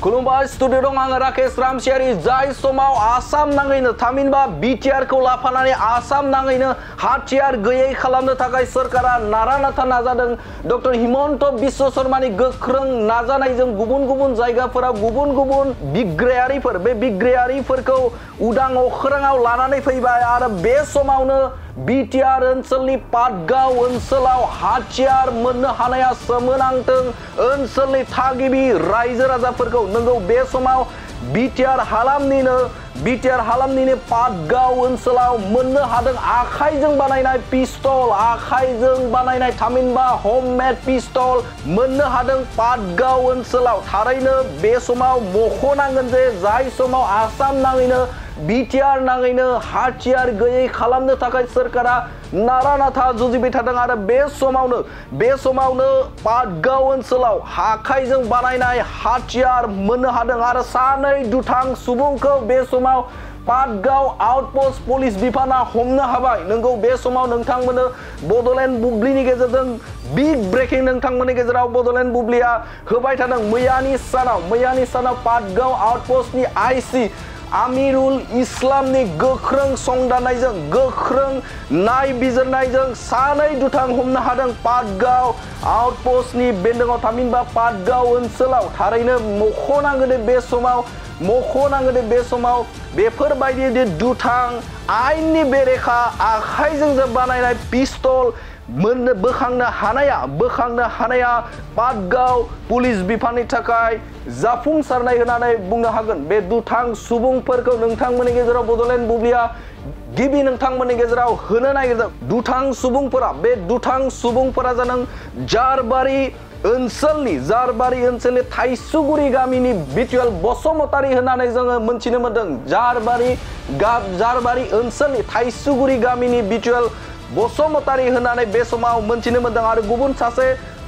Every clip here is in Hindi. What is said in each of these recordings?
खुलुमबाय स्टुडिअ दं आङो राकेश रामसियारि जाय समाव आसाम नाङैनो थामहिनबा बिटिआरखौ लाफानानै आसाम नाङैनो हाथियार गैयै खालामनो थाखाय सोरखारा नारा नाथा नाजादों डक्टर हिमन्त बिश्व शर्मानि गोख्रों नाजानायजों गुबुन गुबुन जायगाफोराव गुबुन गुबुन बिग्रायारिफोर बे बिग्रायारिफोरखौ उदां अख्राङाव लानानै फैबाय आरो बे समावनो बिटिआर ओनसोलनि पाटगाव ओनसोलाव हाथियार मोननो हानाया सोमोनांथों ओनसोलनि थागिबि रायजो राजाफोरखौ नंगौ बे समाव बिटिआर हालामनिनो बिटिआर हालामनिनो पाटगाव ओनसोलाव मोननो हादों आखाइजों बानायनाय पिस्तल आखाइजों बानायनाय थामहिनबा हममेड पिस्तल मोननो हादों पाटगाव ओनसोलाव थारैनो बे समाव मख'नांगोन जे जाय समाव आसाम नाङैनो बिटिआर नाङैनो हाथियार गैयै खालामनो थाखाय सोरखारा नारा नाथा जुजिबाय थादों आरो बे समावनो बे समावनो पाटगाव ओनसोलाव आखाइजों बानायनाय हाथियार मोननो हादों आरो सानै दुथां सुबुंखौ बे समाव पाटगाव आउटपोस्ट पुलिस बिफाना हमनो हाबाय। नोंगौ, बे समाव नोंथांमोननो बड'लेण्ड बुब्लिनि गेजेरजों बिग ब्रेकिं नोंथांमोननि गेजेराव बड'लेण्ड बुब्लिया होबाय थादों। मैयानि सानाव मैयानि सानाव पाटगाव आउटपोस्टनि आइसि आमिरुल इस्लामनि गोख्रों संदाननायजों गोख्रों नायबिजिरनायजों सानै दुथां हमनो हादों पाटगाव आउटपोस्टनि बेन्दोङाव थामहिनबा पाटगाव ओनसोलाव। थारैनो मख'नांगोन बे समाव मख'नांगोन बे समाव बेफोरबायदि दुथां आयेननि बेरेखा आखाइजों बानायनाय पिस्तल मोननो बोखांनो हानाया बोखांनो हानाया पाटगाव पुलिस बिफाननि थाखाय जाफुंसारनाय होननानै बुंनो हागोन। बे दुथां सुबुंफोरखौ नोंथांमोननि गेजेराव बड'लेण्ड बुब्लिया गिबि नोंथांमोननि गेजेराव होनो नागिरदों। दुथां सुबुंफोरा, बे दुथां सुबुंफोरा जादों जारबारि ओनसोलनि जारबारि ओनसोलनि थाइसुगुरि गामिनि बिटुएल बसुमतारी होननानै जोङो मोनथिनो मोन्दों। जारबारि जारबारि ओनसोलनि थाइसुगुरि गामिनि बिटुएल बसुमतारी होननानै बे समाव मोनथिनो मोन्दों आरो गुबुन सासे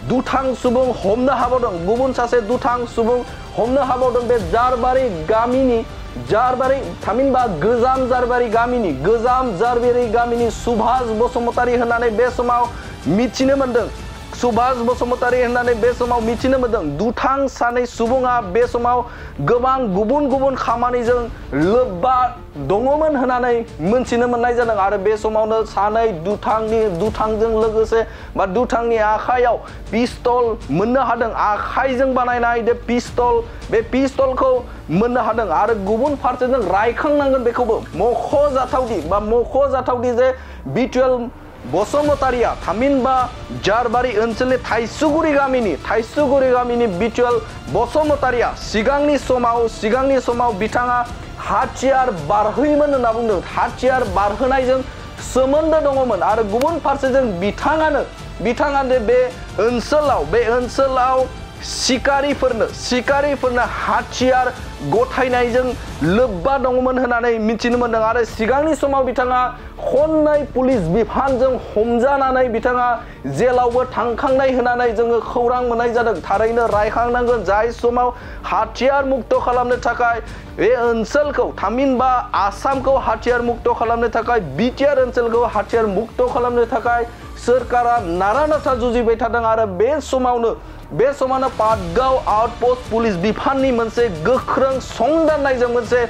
दुथां सुबुं हमनो हाबावदों गुबुन सासे दुथां सुबुं हमनो हाबावदों बे जारबारि गामिनि जारबारि थामहिनबा गोजाम जारबारि गामिनि गोजाम जारबारि गामिनि सुभाष बसुमतारी होननानै बे समाव मिथिनो मोन्दों सुभाष बसुमतारी होननानै बे समाव मिथिनो मोन्दों, दुथां सानै सुबुङा बे समाव गोबां गुबुन गुबुन खामानिजों लोब्बा दङमोन होननानै मोनथिनो मोननाय जादों। आरो बे समावनो सानै दुथांनि, दुथांजों लोगोसे बा दुथांनि आखाइयाव पिस्तल मोननो हादों। आखाइजों बानायनाय बे पिस्तल, बे पिस्तलखौ मोननो हादों। आरो गुबुन फारसेजों रायखांनांगोन बेखौबो। मख'जाथावदि बा मख'जाथावदि जे बिटुएल बसुमतारिया थामहिनबा जारबारि ओनसोलनि थाइसुगुरि गामिनि थाइसुगुरि गामिनि बिटुएल बसुमतारिया सिगांनि समाव सिगांनि समाव बिथाङा हाथियार बारहोयोमोन होनना बुंदों हाथियार बारहोनायजों सोमोन्दो दङमोन आरो गुबुन फारसेजों बिथाङानो बिथाङानो बे ओनसोलाव बे ओनसोलाव सिखारिफोरनो सिखारिफोरनो हाथियार गथायनायजों लोब्बा दङमोन होननानै मिथिनो मोन्दों। आरो सिगांनि समाव बिथाङा खननै पुलिस बिफानजों हमजानानै बिथाङा जेलावबो थांखांनाय होननानै जोङो खौरां मोननाय जादों। थारैनो हाथियार मुक्त खालामनो थाखाय बे ओनसोलखौ, थामहिनबा हाथियार मुक्त खालामनो थाखाय हाथियार मुक्त सोरखारा नारा नाथा जुजिबाय थादों आरो बे समावनो बे समावनो पाटगाव आउटपोस्ट पुलिस बिफाननि मोनसे गोख्रों संदाननायजों मोनसे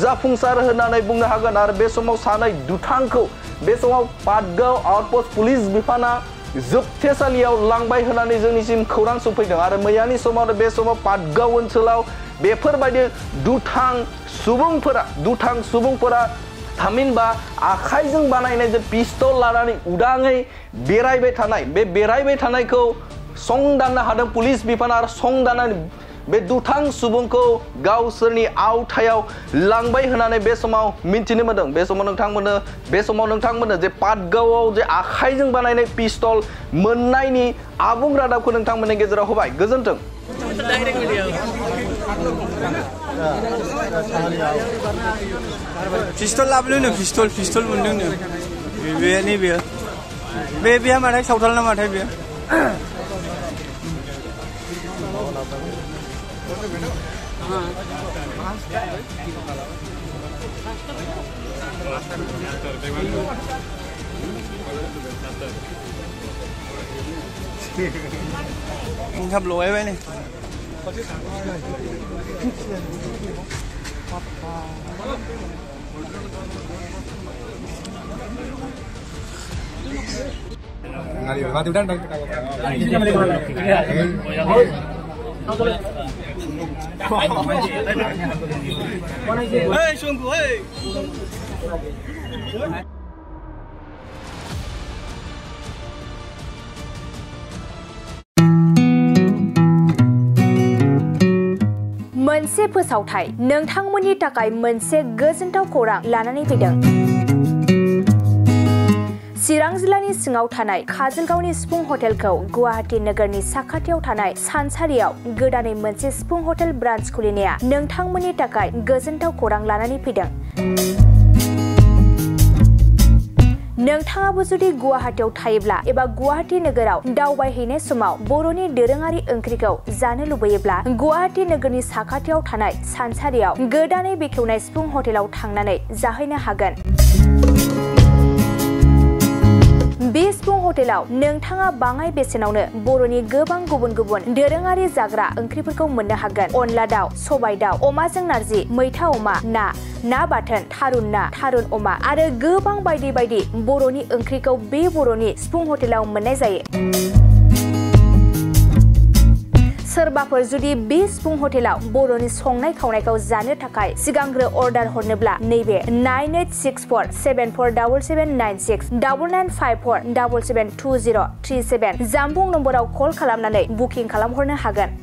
जाफुंसार होननानै बुंनो हागोन आरो बे समाव सानै दुथांखौ। बे समाव पाटगाव आउटपोस्ट पुलिस बिफाना जोबथेसालियाव लांबाय होननानै जोंनिसिम खौरां सफैदों आरो मैयानि समावनो बे समाव पाटगाव ओनसोलाव बेफोरबायदि दुथां सुबुंफोरा दुथां सुबुंफोरा थामहिनबा आखाइजों बानायनाय जे पिस्तल लानानै उदाङै बेरायबाय थानाय, बे पुलिस बिफाना आरो संदाननानै बे दुथां सुबुंखौ आवथायाव लांबाय बे समाव मिन्थिनो मोन्दों। बे समाव बे समाव जे पाटगावआव जे आखाइजों बानायनाय पिस्तल मोननायनि आबुं रादाबखौ नोंथांमोननि गेजेराव होबाय। गोजोन्थों। पिस्तल लाबोनो पिस्तल पिस्तल मोनदोंनो बे नैबे बे बेहा माथाय सावथाल नामाथाय बेयो mình thầm lối với này Ngali ba tu dan bang kita. Hey, sungguh hey. मोनसे फोसावथाय। नोंथांमोननि थाखाय मोनसे गोजोनथाव खौरां लानानै फैदों। चिरां जिल्लानि सिङाव थानाय काजलगावनि सिफुं हटेलखौ गुवाहाटि नोगोरनि साखाथियाव थानाय सानसारियाव गोदानै मोनसे सिफुं हटेल ब्रान्स खुलिनाया नोंथांमोननि थाखाय गोजोनथाव खौरां लानानै फैदों। नोंथाङाबो जुदि गुवाहाटियाव थायोब्ला एबा गुवाहाटि नोगोराव दावबायहैनाय समाव बर'नि दोरोङारि ओंख्रिखौ जानो लुबैयोब्ला गुवाहाटि नोगोरनि साखाथियाव थानाय सानसारियाव गोदानै बेखेवनाय सिफुं हटेलाव थांनानै जाहैनो हागोन। हटेलाव नोंथाङा बाङाय बेसेनावनो बर'नि गोबां गुबुन गुबुन दोरोङारि जाग्रा ओंख्रिफोरखौ मोननो हागोन अनला दाउ सबाय दाउ अमाजों नारजि मैथा अमा ना ना बाथोन थारुन ना थारुन अमा आरो गोबां बायदि बायदि बर'नि ओंख्रिखौ बे बर'नि सिफुं हटेलाव मोननाय जायो सोरबाफोर जुदि बे सिफुं हटेलाव बर'नि संनाय खावनायखौ जानो थाखाय सिगांग्रो अर्डार हरनोब्ला नैबे nine eight six four seven four double seven nine six double nine five four double seven two zero' three seven जामबुं नम्बराव कल खालामनानै बुकिं खालामहरनो हागोन